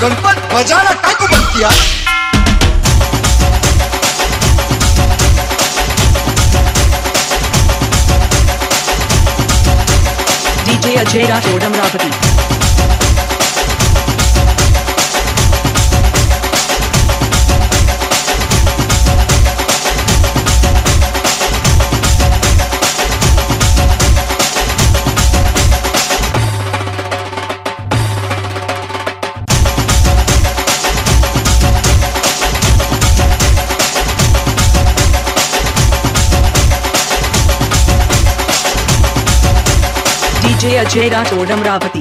गणपत बजाना का को तो बंद किया? अजय राजोडम रावती విజయ జయ రాజ్ ఓడం రావతి.